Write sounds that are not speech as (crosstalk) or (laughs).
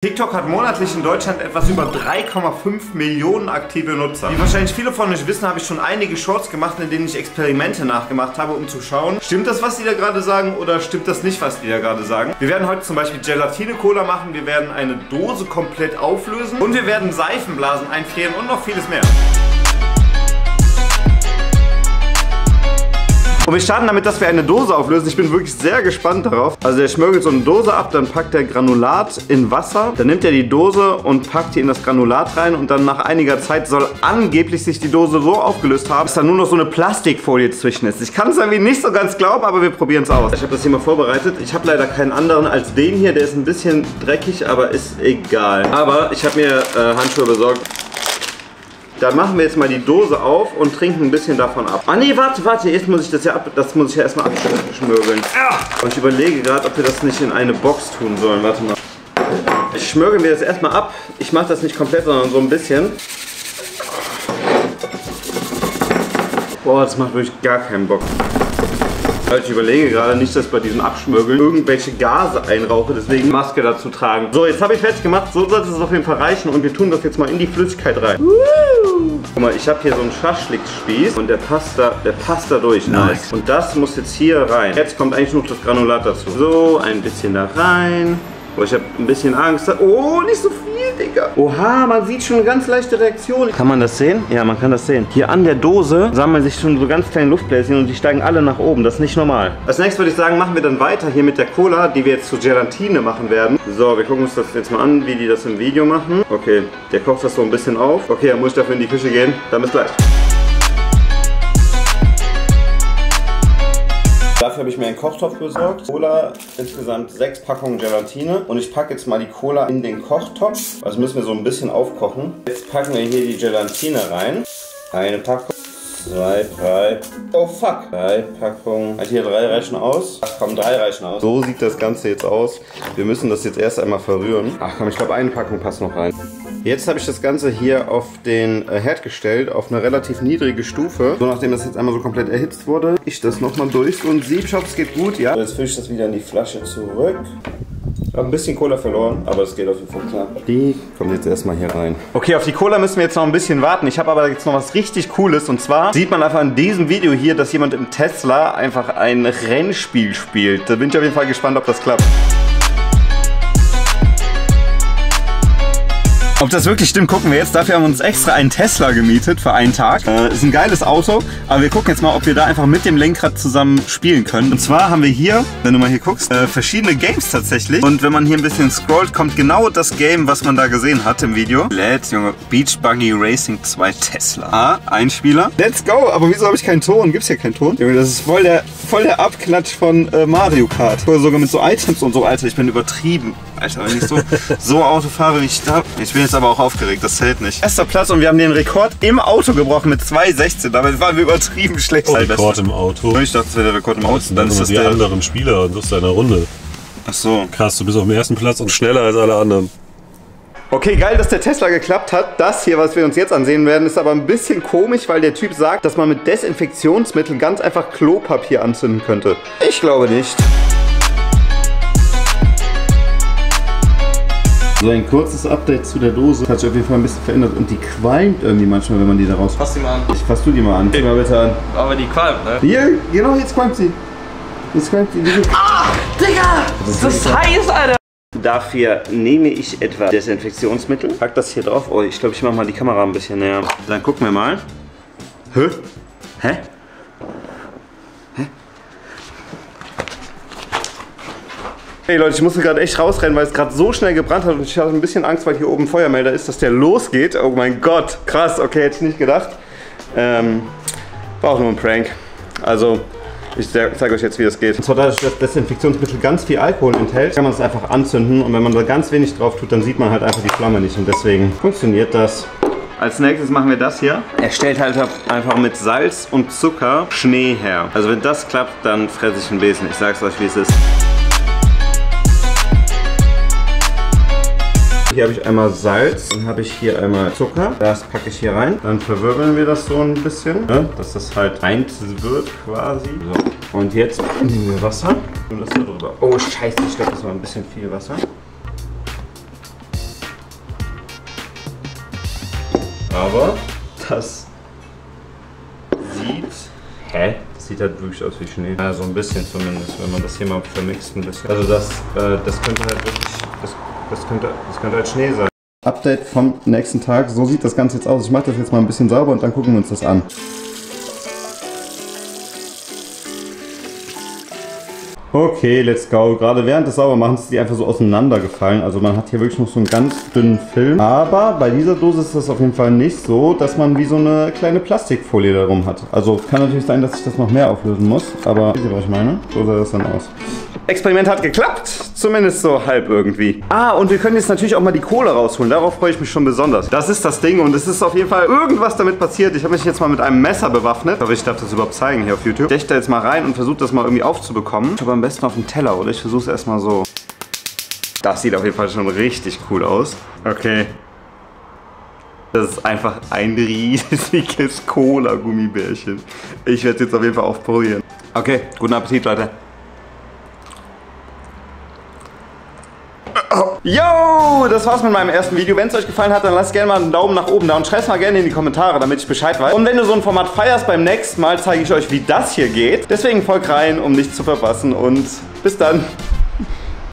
TikTok hat monatlich in Deutschland etwas über 3,5 Millionen aktive Nutzer. Wie wahrscheinlich viele von euch wissen, habe ich schon einige Shorts gemacht, in denen ich Experimente nachgemacht habe, um zu schauen, stimmt das, was die da gerade sagen oder stimmt das nicht, was die da gerade sagen. Wir werden heute zum Beispiel Gelatine-Cola machen, wir werden eine Dose komplett auflösen und wir werden Seifenblasen einfrieren und noch vieles mehr. Und wir starten damit, dass wir eine Dose auflösen. Ich bin wirklich sehr gespannt darauf. Also der schmörgelt so eine Dose ab, dann packt er Granulat in Wasser. Dann nimmt er die Dose und packt die in das Granulat rein. Und dann nach einiger Zeit soll angeblich sich die Dose so aufgelöst haben, dass da nur noch so eine Plastikfolie zwischen ist. Ich kann es irgendwie nicht so ganz glauben, aber wir probieren es aus. Ich habe das hier mal vorbereitet. Ich habe leider keinen anderen als den hier. Der ist ein bisschen dreckig, aber ist egal. Aber ich habe mir äh, Handschuhe besorgt. Dann machen wir jetzt mal die Dose auf und trinken ein bisschen davon ab. Ah nee, warte, warte, jetzt muss ich das ja ab, das muss ich ja erstmal abschmürgeln. Und ich überlege gerade, ob wir das nicht in eine Box tun sollen. Warte mal. Ich schmürgel mir das erstmal ab. Ich mache das nicht komplett, sondern so ein bisschen. Boah, das macht wirklich gar keinen Bock. Ich überlege gerade nicht, dass bei diesem Abschmürgeln irgendwelche Gase einrauche, deswegen Maske dazu tragen. So, jetzt habe ich fertig gemacht. So sollte es auf jeden Fall reichen und wir tun das jetzt mal in die Flüssigkeit rein. Woo! Guck mal, ich habe hier so einen Schaschlik-Spieß und der passt da, der passt da durch. Nice. Und das muss jetzt hier rein. Jetzt kommt eigentlich nur das Granulat dazu. So, ein bisschen da rein. Oh, ich habe ein bisschen Angst. Oh, nicht so viel, Digga. Oha, man sieht schon eine ganz leichte Reaktion. Kann man das sehen? Ja, man kann das sehen. Hier an der Dose sammeln sich schon so ganz kleine Luftbläschen und die steigen alle nach oben. Das ist nicht normal. Als nächstes würde ich sagen, machen wir dann weiter hier mit der Cola, die wir jetzt zu Gelatine machen werden. So, wir gucken uns das jetzt mal an, wie die das im Video machen. Okay, der kocht das so ein bisschen auf. Okay, dann muss ich dafür in die Küche gehen. Dann bis gleich. Dafür habe ich mir einen Kochtopf besorgt. Cola, insgesamt sechs Packungen Gelatine. Und ich packe jetzt mal die Cola in den Kochtopf. Das müssen wir so ein bisschen aufkochen. Jetzt packen wir hier die Gelatine rein. Eine Packung. Zwei, drei. Oh fuck. Drei Packungen. Also hier drei reichen aus. Ach komm, drei reichen aus. So sieht das Ganze jetzt aus. Wir müssen das jetzt erst einmal verrühren. Ach komm, ich glaube eine Packung passt noch rein. Jetzt habe ich das Ganze hier auf den äh, Herd gestellt, auf eine relativ niedrige Stufe. So nachdem das jetzt einmal so komplett erhitzt wurde, ich das nochmal durch. So ein Sieb, ich hoffe, es geht gut, ja. Jetzt fülle ich das wieder in die Flasche zurück. Ich habe ein bisschen Cola verloren, aber es geht auf jeden Fall klar. Die kommt jetzt erstmal hier rein. Okay, auf die Cola müssen wir jetzt noch ein bisschen warten. Ich habe aber jetzt noch was richtig Cooles. Und zwar sieht man einfach in diesem Video hier, dass jemand im Tesla einfach ein Rennspiel spielt. Da bin ich auf jeden Fall gespannt, ob das klappt. Ob das wirklich stimmt, gucken wir jetzt. Dafür haben wir uns extra einen Tesla gemietet für einen Tag. Äh, ist ein geiles Auto, aber wir gucken jetzt mal, ob wir da einfach mit dem Lenkrad zusammen spielen können. Und zwar haben wir hier, wenn du mal hier guckst, äh, verschiedene Games tatsächlich. Und wenn man hier ein bisschen scrollt, kommt genau das Game, was man da gesehen hat im Video. Let's, Junge, Beach Buggy Racing 2 Tesla. Ah, ein Spieler. Let's go, aber wieso habe ich keinen Ton? Gibt's hier keinen Ton? Junge, das ist voll der, voll der Abklatsch von äh, Mario Kart. Oder sogar mit so Items und so. Alter, ich bin übertrieben. Alter, wenn ich so, (laughs) so Auto fahre, wie ich da. Ich bin jetzt aber auch aufgeregt, das zählt nicht. Erster Platz und wir haben den Rekord im Auto gebrochen mit 2,16. Damit waren wir übertrieben schlecht. Oh, Rekord im Auto. Ich dachte, das wäre der Rekord im Auto. Dann, dann ist das die der anderen Spieler und aus deiner Runde. Ach so. Krass, du bist auf dem ersten Platz und schneller als alle anderen. Okay, geil, dass der Tesla geklappt hat. Das hier, was wir uns jetzt ansehen werden, ist aber ein bisschen komisch, weil der Typ sagt, dass man mit Desinfektionsmittel ganz einfach Klopapier anzünden könnte. Ich glaube nicht. So ein kurzes Update zu der Dose. Hat sich auf jeden Fall ein bisschen verändert und die qualmt irgendwie manchmal, wenn man die da raus. Fass die mal an. Ich fass du die mal an. Zieh mal bitte an. Aber die qualmt, ne? Hier, genau, jetzt qualmt sie. Jetzt qualmt sie. Ah, Digga! Das ist heiß, Alter! Dafür nehme ich etwa Desinfektionsmittel. Pack das hier drauf. Oh, ich glaube, ich mache mal die Kamera ein bisschen näher. Dann gucken wir mal. Hä? Hä? Hey Leute, ich musste gerade echt rausrennen, weil es gerade so schnell gebrannt hat und ich hatte ein bisschen Angst, weil hier oben Feuermelder ist, dass der losgeht. Oh mein Gott, krass, okay, hätte ich nicht gedacht. Ähm, war auch nur ein Prank. Also, ich zeige euch jetzt, wie das geht. Und zwar dadurch, dass das Desinfektionsmittel ganz viel Alkohol enthält, kann man es einfach anzünden und wenn man da ganz wenig drauf tut, dann sieht man halt einfach die Flamme nicht und deswegen funktioniert das. Als nächstes machen wir das hier. Er stellt halt einfach mit Salz und Zucker Schnee her. Also wenn das klappt, dann fresse ich ein Besen. Ich sag's euch, wie es ist. Hier habe ich einmal Salz, dann habe ich hier einmal Zucker. Das packe ich hier rein. Dann verwirbeln wir das so ein bisschen, ne? dass das halt eins wird quasi. So. Und jetzt nehmen wir Wasser und das da drüber. Oh scheiße, ich glaube, das war ein bisschen viel Wasser. Aber das sieht... Hä? sieht halt wirklich aus wie Schnee. Ja, so ein bisschen zumindest, wenn man das hier mal vermixt ein bisschen. Also das, äh, das könnte halt wirklich, das das, könnte, das könnte halt Schnee sein. Update vom nächsten Tag. So sieht das Ganze jetzt aus. Ich mache das jetzt mal ein bisschen sauber und dann gucken wir uns das an. Okay, let's go. Gerade während des Saubermachens ist die einfach so auseinandergefallen. Also man hat hier wirklich noch so einen ganz dünnen Film. Aber bei dieser Dose ist das auf jeden Fall nicht so, dass man wie so eine kleine Plastikfolie darum hat. Also kann natürlich sein, dass ich das noch mehr auflösen muss. Aber wisst ihr, was ich meine? So sah das dann aus. Experiment hat geklappt. Zumindest so halb irgendwie. Ah, und wir können jetzt natürlich auch mal die Kohle rausholen. Darauf freue ich mich schon besonders. Das ist das Ding und es ist auf jeden Fall irgendwas damit passiert. Ich habe mich jetzt mal mit einem Messer bewaffnet. Aber ich darf das überhaupt zeigen hier auf YouTube. Ich da jetzt mal rein und versuche das mal irgendwie aufzubekommen. Aber am besten auf dem Teller, oder? Ich versuche es erstmal so. Das sieht auf jeden Fall schon richtig cool aus. Okay. Das ist einfach ein riesiges Cola-Gummibärchen. Ich werde es jetzt auf jeden Fall aufprobieren. Okay, guten Appetit, Leute. Yo, das war's mit meinem ersten Video. Wenn es euch gefallen hat, dann lasst gerne mal einen Daumen nach oben da und schreibt mal gerne in die Kommentare, damit ich Bescheid weiß. Und wenn du so ein Format feierst, beim nächsten Mal zeige ich euch, wie das hier geht. Deswegen folgt rein, um nichts zu verpassen und bis dann.